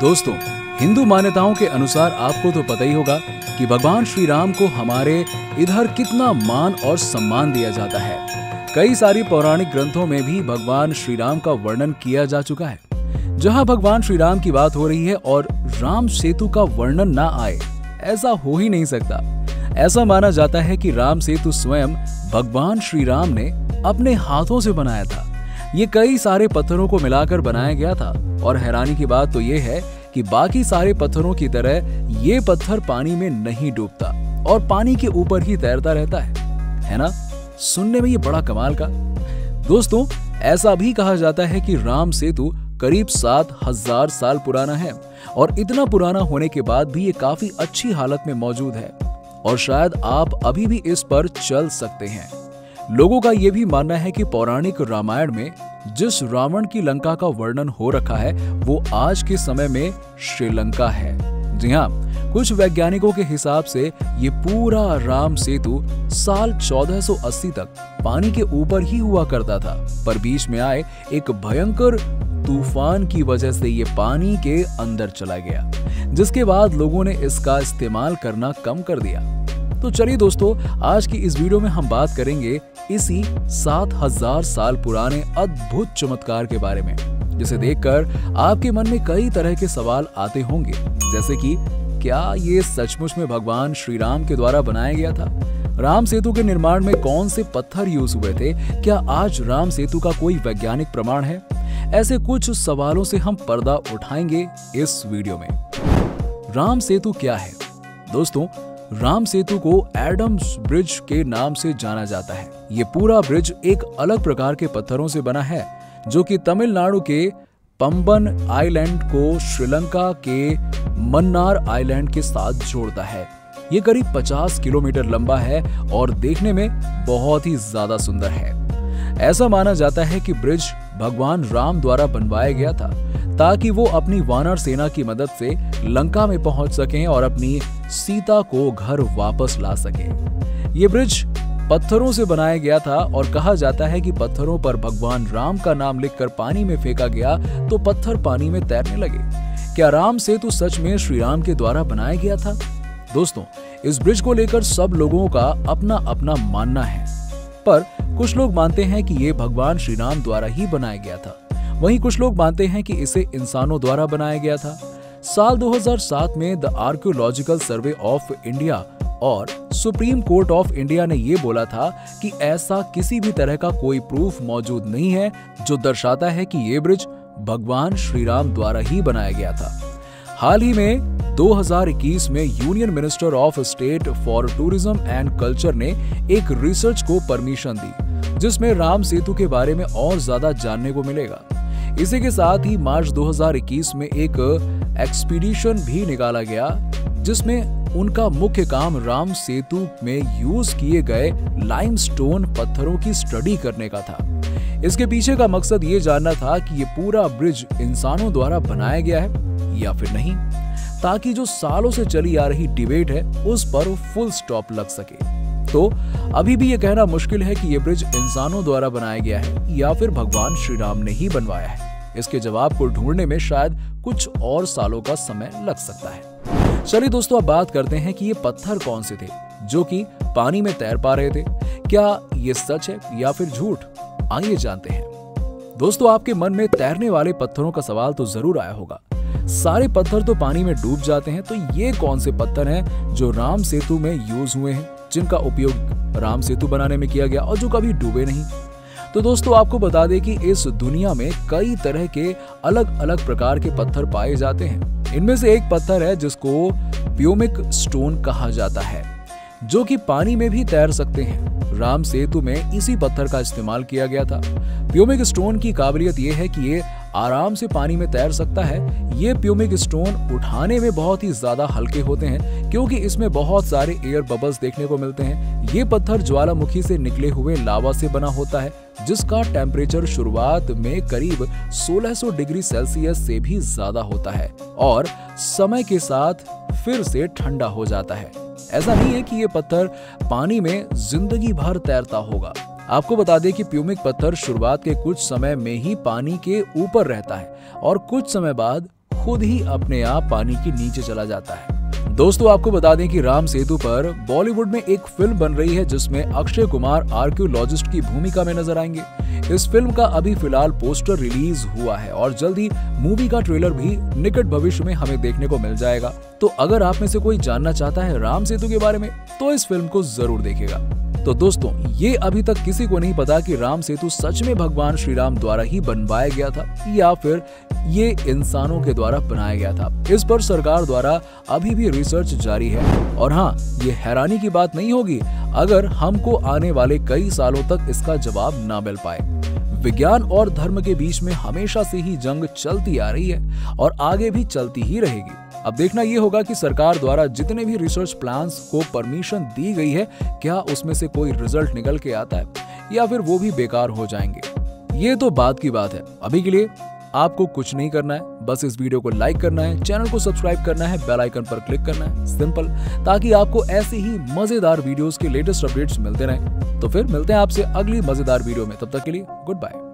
दोस्तों, हिंदू मान्यताओं के अनुसार आपको तो पता ही होगा कि भगवान श्री राम को हमारे इधर कितना मान और सम्मान दिया जाता है। कई सारी पौराणिक ग्रंथों में भी भगवान श्री राम का वर्णन किया जा चुका है। जहाँ भगवान श्री राम की बात हो रही है और राम सेतु का वर्णन ना आए, ऐसा हो ही नहीं सकता। ऐसा माना जाता है कि राम सेतु स्वयं भगवान श्री राम ने अपने हाथों से बनाया था। ये कई सारे पत्थरों को मिलाकर बनाया गया था। और हैरानी की बात तो ये है कि बाकी सारे पत्थरों की तरह ये पत्थर पानी में नहीं डूबता और पानी के ऊपर ही तैरता रहता है। है ना? सुनने में ये बड़ा कमाल का। दोस्तों, ऐसा भी कहा जाता है कि राम सेतु करीब सात हज़ार साल पुराना है और इतना पुराना होने के बाद भी ये काफ़ी अच्छी हालत में मौजूद है। और शायद आप अभी भी इस पर चल सकते हैं। लोगों का ये भी मानना है कि पौराणिक रामायण में जिस रावण की लंका का वर्णन हो रखा है, वो आज के समय में श्रीलंका है। जी हाँ कुछ वैज्ञानिकों के हिसाब से ये पूरा राम सेतु साल 1480 तक पानी के ऊपर ही हुआ करता था, पर बीच में आए एक भयंकर तूफ़ान की वजह से ये पानी के अंदर चला गया, जिसके बाद लोगों ने इसका इस्तेमाल करना कम कर दिया। तो चलिए दोस्तों, आज की इस वीडियो में हम बात करेंगे इसी सात हज़ार साल पुराने अद्भुत चमत्कार के बारे में, जिसे देखकर आपके मन में कई तरह के सवाल आते होंगे। जैसे कि, क्या ये सचमुच में भगवान श्री राम के द्वारा बनाया गया था? राम सेतु के निर्माण में कौन से पत्थर यूज़ हुए थे? क्या आज राम सेतु का कोई वैज्ञानिक प्रमाण है? ऐसे कुछ सवालों से हम पर्दा उठाएँगे इस वीडियो में। राम सेतु क्या है? दोस्तों राम सेतु को एडम्स ब्रिज के नाम से जाना जाता है। ये पूरा ब्रिज एक अलग प्रकार के पत्थरों से बना है, जो कि तमिलनाडु के पंबन आइलैंड को श्रीलंका के मन्नार आइलैंड के साथ जोड़ता है। ये करीब 50 किलोमीटर लंबा है और देखने में बहुत ही ज़्यादा सुंदर है। ऐसा माना जाता है कि ब्रिज भगवान राम द्वारा बनवाया गया था ताकि वो अपनी वानर सेना की मदद से लंका में पहुँच सकें और अपनी सीता को घर वापस ला सकें। ये ब्रिज पत्थरों से बनाया गया था और कहा जाता है कि पत्थरों पर भगवान राम का नाम लिखकर पानी में फेंका गया तो पत्थर पानी में तैरने लगे। क्या राम सेतु सच में श्री राम के द्वारा बनाया गया था? दोस्तों, इस ब्रिज को लेकर सब लोगों का अपना अपना मानना है। पर कुछ लोग मानते हैं कि ये भगवान श्री राम द्वारा ही बनाया गया था। वहीं कुछ लोग मानते हैं कि इसे इंसानों द्वारा बनाया गया था। साल 2007 में the archaeological survey of India और सुप्रीम कोर्ट ऑफ़ इंडिया ने यह बोला था कि ऐसा किसी भी तरह का कोई प्रूफ मौजूद नहीं है जो दर्शाता है कि ये ब्रिज भगवान श्री राम द्वारा ही बनाया गया था। हाल ही में 2021 में union minister of state for tourism and culture ने एक रिसर्च को परमिशन दी, जिसमें राम सेतु के बारे में और ज़्यादा जानने को मिलेगा। इसी के साथ ही मार्च 2021 में एक एक्सपीडिशन भी निकाला गया, जिसमें उनका मुख्य काम राम सेतु में यूज़ किए गए लाइमस्टोन पत्थरों की स्टडी करने का था। इसके पीछे का मकसद ये जानना था कि ये पूरा ब्रिज इंसानों द्वारा बनाया गया है या फिर नहीं, ताकि जो सालों से चली आ रही डिबेट है, उस पर फुल स्टॉप लग सके। तो अभी भी ये कहना मुश्किल है कि ये ब्रिज इंसानों द्वारा बनाया गया है या फिर भगवान श्री राम ने ही बनवाया है। इसके जवाब को ढूँढने में शायद कुछ और सालों का समय लग सकता है। चलिए दोस्तों, अब बात करते हैं कि ये पत्थर कौन से थे, जो कि पानी में तैर पा रहे थे। क्या ये सच है या फिर झूठ? आइए जानते हैं। दोस्तों, आपके मन में तैरने वाले पत्थरों का सवाल तो ज़रूर आया होगा। सारे पत्थर तो पानी में डूब जाते हैं तो ये कौन से पत्थर हैं जो राम सेतु में यूज़ हुए हैं, जिनका उपयोग राम सेतु बनाने में किया गया और जो कभी डूबे नहीं? तो दोस्तों, आपको बता दें कि इस दुनिया में कई तरह के अलग अलग प्रकार के पत्थर पाए जाते हैं। इनमें से एक पत्थर है, जिसको प्योमिक स्टोन कहा जाता है, जो कि पानी में भी तैर सकते हैं। राम सेतु में इसी पत्थर का इस्तेमाल किया गया था। प्योमिक स्टोन की काबिलियत यह है कि ये आराम से पानी में तैर सकता है। ये प्यूमिक स्टोन उठाने में बहुत ही ज़्यादा हल्के होते हैं, क्योंकि इसमें बहुत सारे एयर बबल्स देखने को मिलते हैं। ये पत्थर ज्वालामुखी से निकले हुए लावा से बना होता है, जिसका टेम्परेचर शुरुआत में करीब 1600 डिग्री सेल्सियस से भी ज़्यादा होता है और समय के साथ फिर से ठंडा हो जाता है। ऐसा नहीं है कि ये पत्थर पानी में ज़िंदगी भर तैरता होगा। आपको बता दें कि प्यूमिक पत्थर शुरुआत के कुछ समय में ही पानी के ऊपर रहता है और कुछ समय बाद खुद ही अपने आप पानी के नीचे चला जाता है। दोस्तों, आपको बता दें कि राम सेतु पर बॉलीवुड में एक फ़िल्म बन रही है जिसमें अक्षय कुमार आर्क्योलॉजिस्ट की भूमिका में नज़र आएँगे। इस फ़िल्म का अभी फ़िलहाल पोस्टर रिलीज़ हुआ है और जल्द ही मूवी का ट्रेलर भी निकट भविष्य में हमें देखने को मिल जाएगा। तो अगर आप में से कोई जानना चाहता है राम सेतु के बारे में तो इस फ़िल्म को ज़रूर देखेगा तो दोस्तों, ये अभी तक किसी को नहीं पता कि राम सेतु सच में भगवान श्री राम द्वारा ही बनवाया गया था या फिर ये इंसानों के द्वारा बनाया गया था। इस पर सरकार द्वारा अभी भी रिसर्च जारी है। और हाँ ये हैरानी की बात नहीं होगी अगर हमको आने वाले कई सालों तक इसका जवाब ना मिल पाए। विज्ञान और धर्म के बीच में हमेशा से ही जंग चलती आ रही है और आगे भी चलती ही रहेगी। अब देखना यह होगा कि सरकार द्वारा जितने भी रिसर्च प्लान्स को परमिशन दी गई है, क्या उसमें से कोई रिज़ल्ट निकल के आता है, या फिर वो भी बेकार हो जाएँगे? ये तो बात की बात है। अभी के लिए आपको कुछ नहीं करना है, बस इस वीडियो को लाइक करना है चैनल को सब्सक्राइब करना है बेल आइकन पर क्लिक करना है सिंपल ताकि आपको ऐसे ही मज़ेदार वीडियोस के लेटेस्ट अपडेट्स मिलते रहें। तो फिर मिलते हैं आपसे अगली मज़ेदार वीडियो में। तब तक के लिए गुड बाय